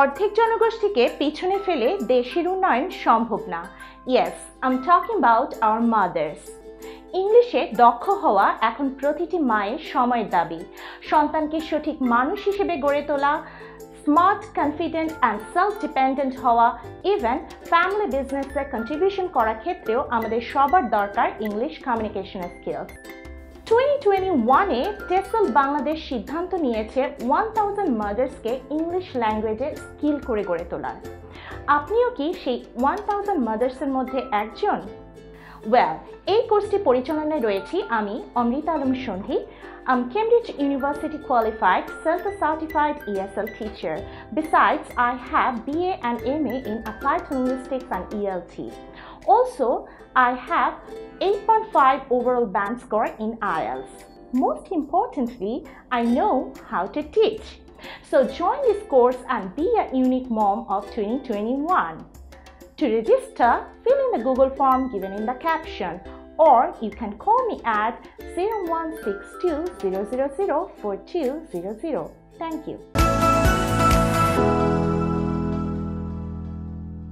অর্ধেক জনগোষ্ঠীকে পিছনে ফেলে দেশের উন্নয়ন সম্ভব না। Yes I'm talking about our mothers ইংলিশে দক্ষ হওয়া এখন প্রতিটি মায়ের সময়ের দাবি। সন্তানকে সঠিক মানুষ হিসেবে গড়ে তোলা smart confident and self dependent হওয়া ইভেন ফ্যামিলি বিজনেসে কন্ট্রিবিউশন করার ক্ষেত্রেও আমাদের সবার দরকার English communication skills twenty twenty ওয়ানে টেসল বাংলাদেশ সিদ্ধান্ত নিয়েছে ওয়ান থাউজেন্ড মাদার্সকে ইংলিশ ল্যাঙ্গুয়েজে স্কিল করে গড়ে তোলার। আপনিও কি সেই ওয়ান থাউজেন্ড মাদার্সের মধ্যে একজন? Well, এই কোর্সটি পরিচালনায় রয়েছি আমি অমৃতা আলম সন্ধি I'm Cambridge University qualified CELTA-certified ESL teacher. Besides, I have BA and MA in Applied Linguistics and ELT. Also, I have 8.5 overall band score in IELTS. Most importantly, I know how to teach. So join this course and be a unique mom of 2021. To register, fill in the Google form given in the caption or you can call me at 0162 000 4200. Thank you.